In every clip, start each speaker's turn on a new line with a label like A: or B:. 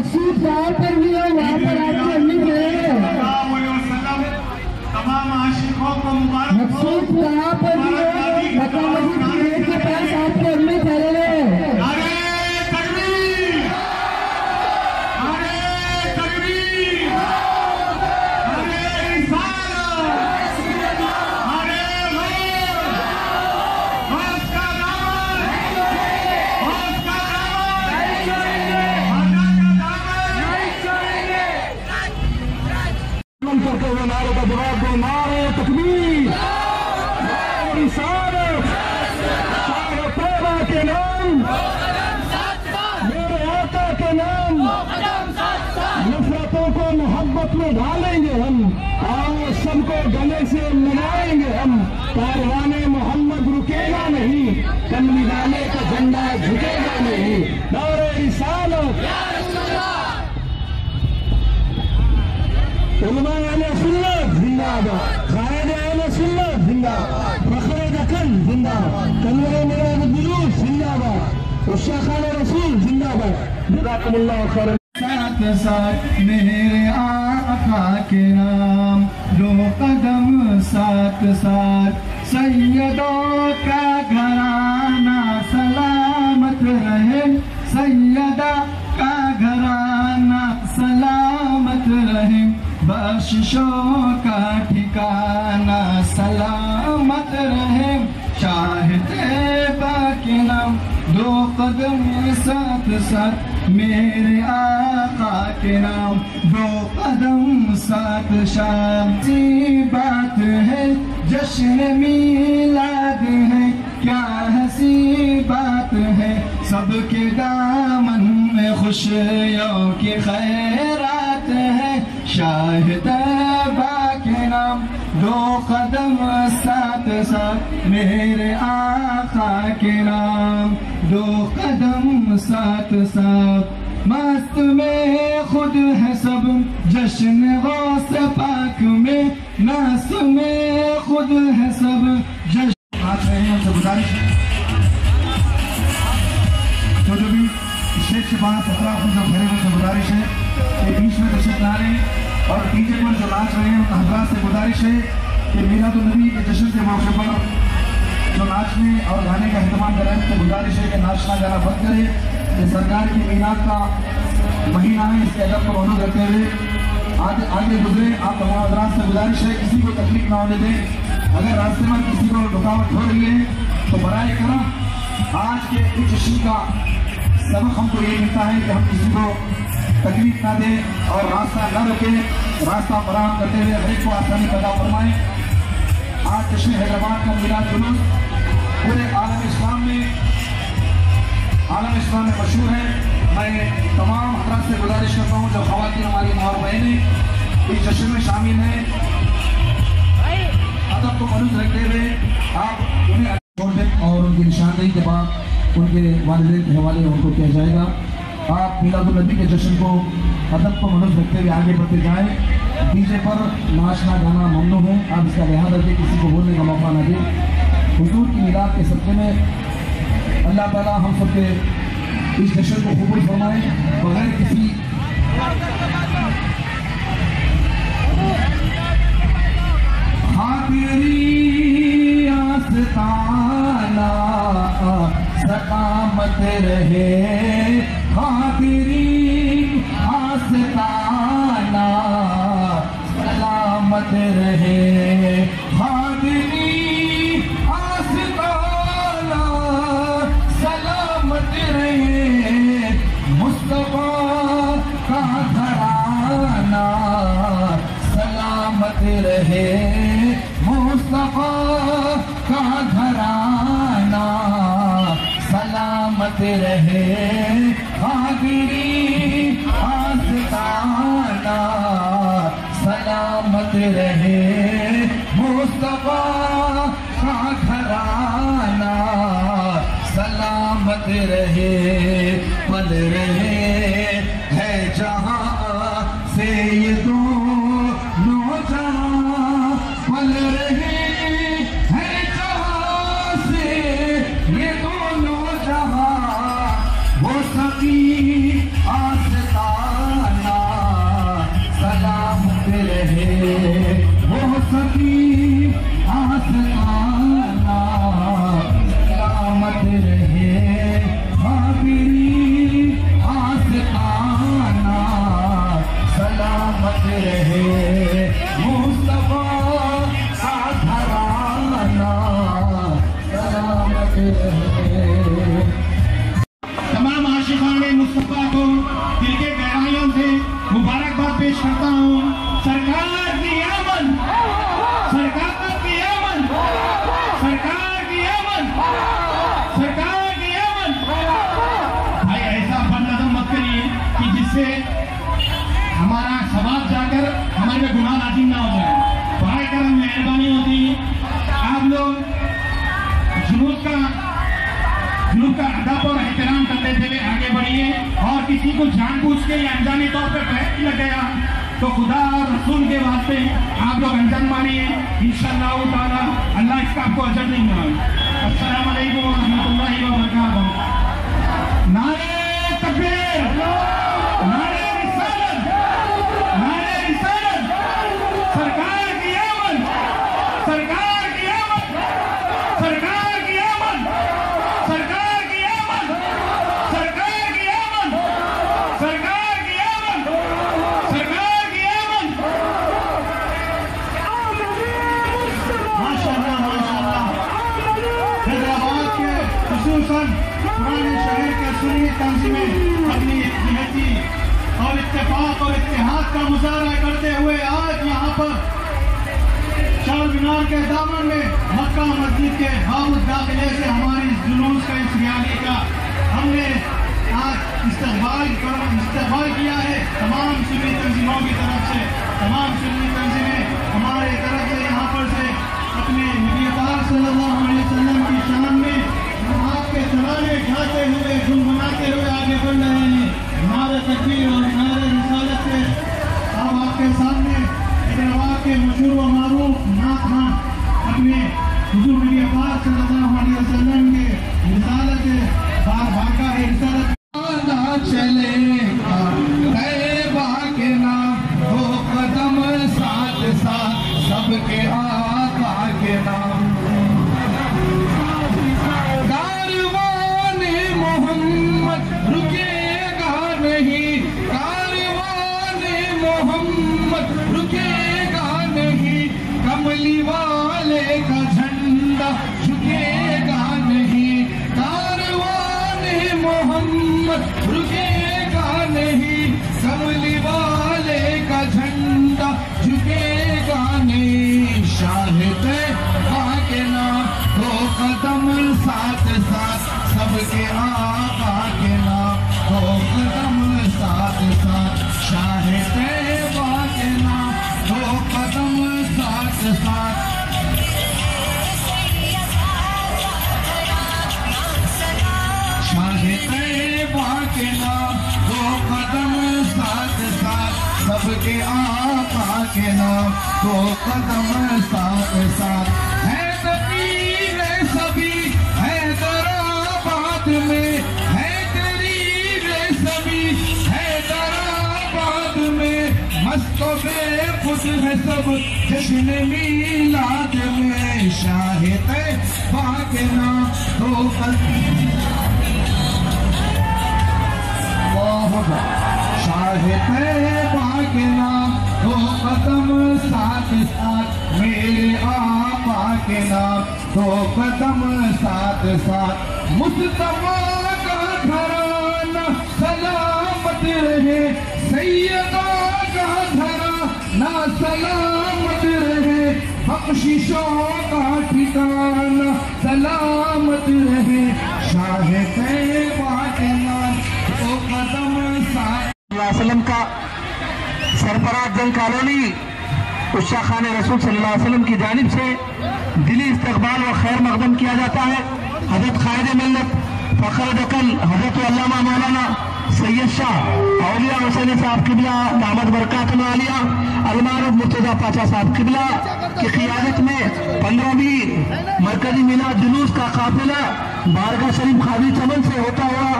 A: कहाँ पर भी है वहाँ पर आपके
B: के
C: नाम। मेरे आका के नाम। नफरतों को मोहब्बत में ढालेंगे हम। और सबको गले से मिलाएँगे हम। कारवाने मोहम्मद रुकेगा नहीं। कमली वाले का झंडा झुकेगा नहीं। नारे रिसालत। जिंदाबाद। सुन्नत जिंदाबाद। फखरे दखन जिंदाबाद। कमरे मेरा जुलूस खान रसूल जिंदाबाद। जजाकुमुल्लाह खैर
B: साथ साथ मेरे आका के नाम दो कदम साथ साथ। सैयदों का घराना सलामत रहे। सैयदा का घराना सलामत रहे। बख्शिशों का ठिकाना साथ मेरे आका के नाम, दो कदम साथ सी बात है, जश्न मिलाद है, क्या हसी बात है, सबके दामन में खुशियों की खैरात है शाहिद दो कदम साथ साथ मेरे आका के नाम। दो कदम साथ साथ। मस्त में खुद है सब, जश्न गौस पाक में। नास में खुद है सब, जश्न। बात रहे हैं गुजारिश। तो जो भी स्टेज के पास सत्रह गुजारिश है बीच में तशरीफ़ ला रहे हैं। और डीजे पर जो नाच रहे हैं उन हजरात से गुजारिश है कि मीरा तो नबी के जश्न के मौके पर जो नाचने और गाने का अहतमाम करें तो गुजारिश है कि नाचना गाना बंद करें। ये सरकार की मीनात का महीना है, इसके अदब को मौजूद रखते हुए आगे आगे गुजरे, आप तमाम हजरात से गुजारिश है, किसी को तकलीफ़ ना होने दें। अगर रास्ते में किसी को रुकावट हो रही है तो बरए करम आज के इस का सबक हमको ये मिलता है कि हम किसी को तकलीफ़ ना दें और रास्ता न रोके। रास्ता फराहम करते हुए हर एक को आसानी पैदा फरमाएँ। आज जश्न हैदराबाद का मिलाद जुलूस पूरे आलम इस्लाम में, आलम इस्लाम में मशहूर है। मैं तमाम हजरात से गुजारिश करता हूँ, जो खातन हमारी माँ और बहनें इस जश्न में शामिल हैं। अदब को मनुज रखते हुए आप उन्हें और उनकी निशानदेही के बाद उनके वालदेन के हवाले उनको किया जाएगा। आप मिलादुलनबी के जश्न को, अदब को मनुज रखते हुए आगे बढ़ते जाएँ। डीजे पर नाचना गाना ममनू है। आप इसका लिहाज रखें, किसी को बोलने का मौका ना दें। हुजूर की मिलाद के सदक़े में अल्लाह ताला हम सबके इस जश्न को कबूल फरमाए। बगैर किसी रहे रहेखराना सलामत रहे। पल रहे।
A: पेश करता हूँ। सरकार और किसी को जानबूझ के अनजाने तौर पर बैठ लग गया तो खुदा और रसूल के वास्ते आप लोग अंजन मानिए। इन ताला, अल्लाह इसका आपको अजर नहीं मिला के दामन में मक्का मस्जिद के हाउस दाखिले से हमारी जुलूस का इस रैली का हमने आज इस्तेमाल इस्तेमाल किया है। तमाम सुन्नी तंजीमों की तरफ़ से। तमाम सुन्नी तंजीमें हमारे तरफ़ से यहाँ पर से अपने नबी पाक सल्लल्लाहु अलैहि वसल्लम की शान में आपके तराने ढाते हुए गुनगुनाते हुए आगे बढ़ रहे हैं। नारे तकबीर और हमारे रिसालत से अब आपके सामने के मशहूर व मारूफ ना खान अपने हुजूर नबी पाक सल्लल्लाहु अलैहि वसल्लम के रिसालत बार भागा है, रिसालत
B: के नाम दो कदम साथ साथ, सबके आका के नाम दो कदम साथ साथ। है तकरीर सभी, है दराबाद में, है करीब सभी, है दराबाद में। मस्त खुद है सब जश्न मीलाद में शाहिद के नाम दो कदम शाहिद बागना दो कदम साथ साथ मेरे आपा के नाम दो कदम साथ साथ मुस्तफ़ा का घराना सलामत रहे सैयदा का घराना सलामत रहे बख्शिशों का ठिकाना सलामत रहे दो कदम साथ
A: वसल्लम का सरपराज जंग कॉलोनी, उषा खान रसूल सल्लल्लाहु अलैहि वसल्लम की जानिब से दिली इस्तकबाल व खैर मकदम किया जाता है। हज़रत खायद मिलत
C: फखर दकल हज़रत मौलाना सैयद शाह अलिया हुसैन साहब किबला, दामद बरकत आलिया अलमारफ मुर्तजा पाचा साहब किबला, की क़ियादत में पंद्रहवीं मरकजी मिला जुलूस का काफिला बारगाह शरीफ खादी चमन से होता हुआ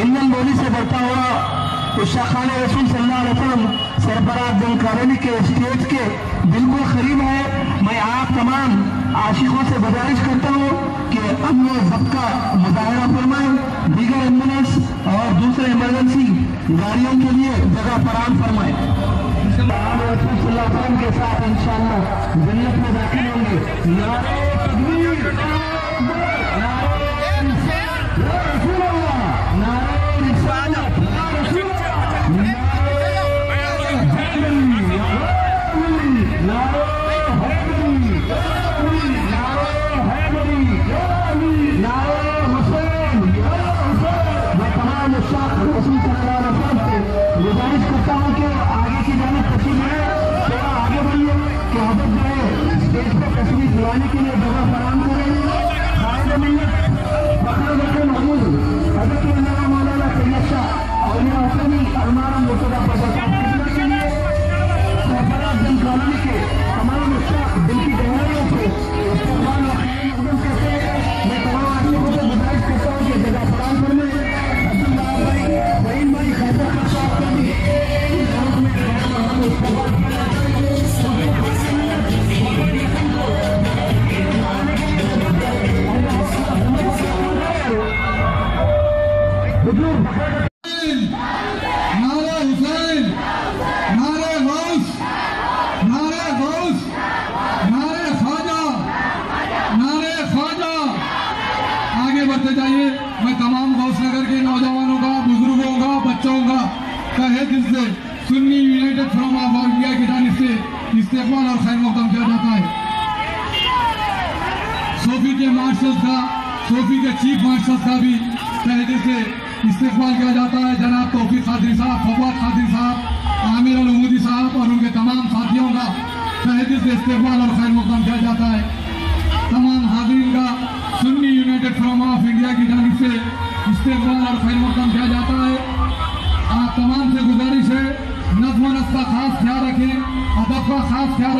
C: इंदल बोली से बढ़ता हुआ, उषा खान रसूल सल्लल्लाहु अलैहि वसल्लम सरबराह दिन कॉलोनी के स्टेज के बिल्कुल करीब है। मैं आप तमाम आशिकों से गुजारिश करता हूँ कि अमन वक्त का मुजाहरा फरमाएँ, दीगर एंबुलेंस और दूसरे इमरजेंसी गाड़ियों के लिए जगह फराम फरमाएँ। के साथ इंशाल्लाह जन्नत में दाखिल होंगे। नारे कि आगे की जाने तस्वीर है? थोड़ा आगे बढ़िए कि हज़रत जो है देश को तस्वीर दिलाने के लिए जगह फराम करेंगे खायद मिलत फखर
B: बच्चे महमूद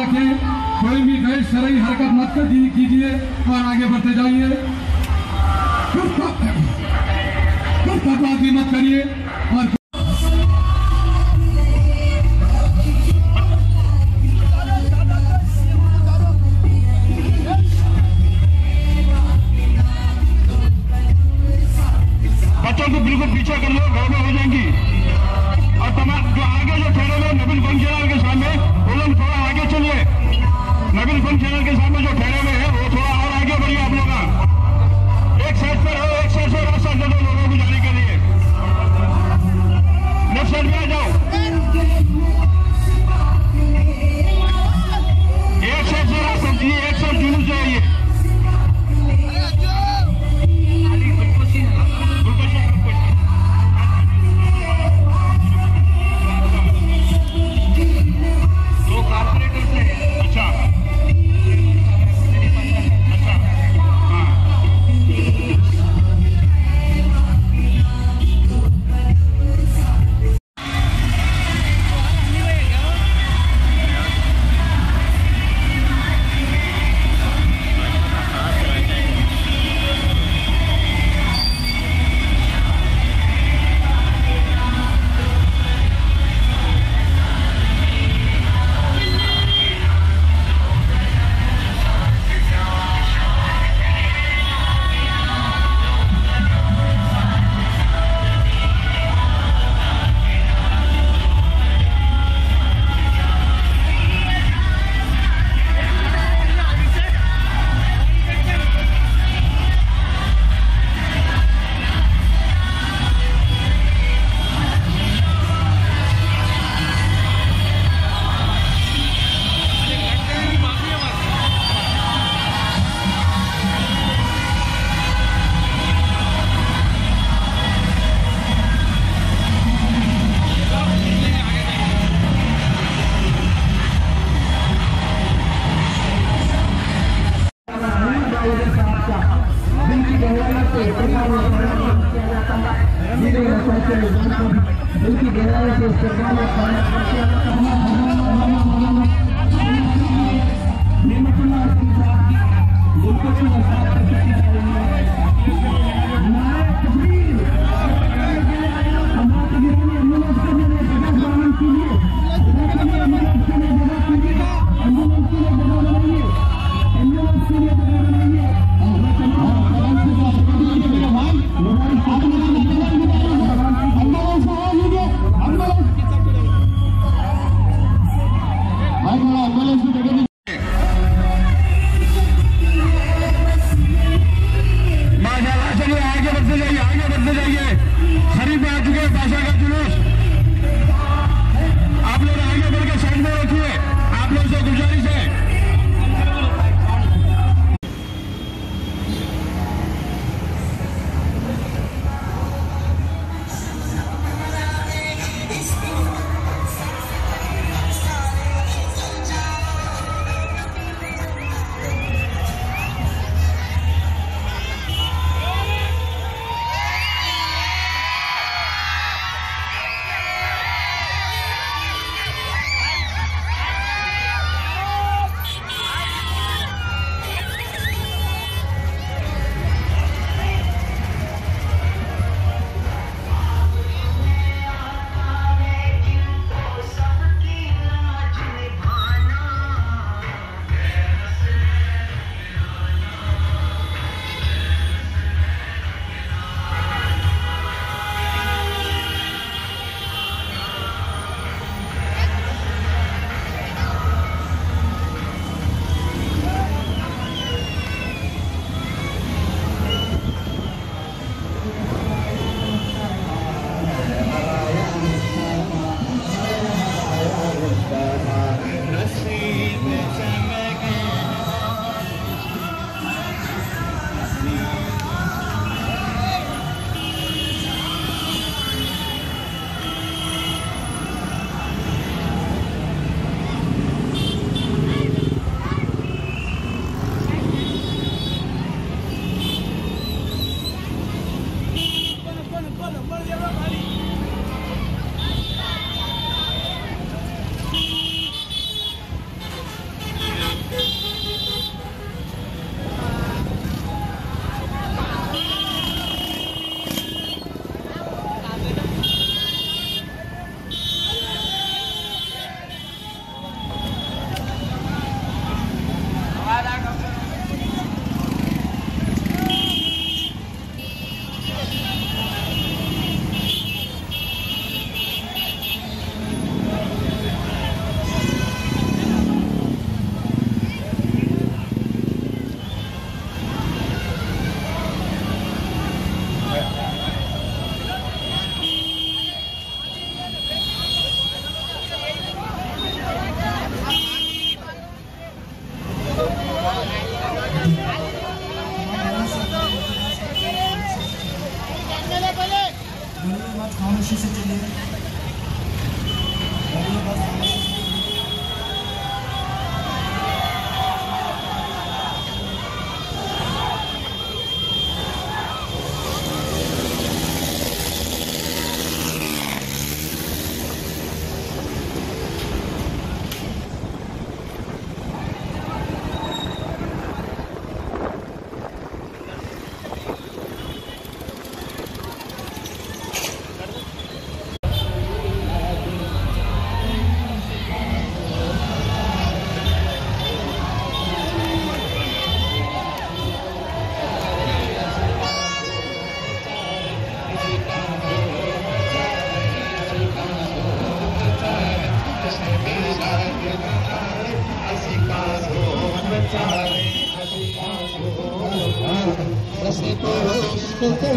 B: रखें। कोई भी गैर शरई हरकत मत कर कीजिए और आगे बढ़ते जाइए। कुछ बकवासी मत करिए और
C: गहराई से सरकार में प्राणायाम किया जाता है धीरे रसोई के विज्ञान को दिल की गहराई से सरकार में प्राणायाम किया जाता है निमकुमार सिंह साहब की
D: गुरुकुल साहब
C: की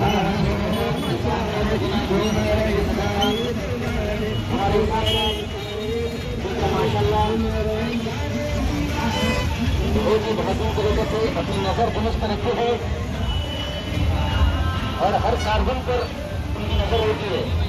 C: महाभोग से मिले तरीके से
E: अपनी नज़र दुरुस्त रखते हैं और हर कार्बन पर उनकी नज़र होती है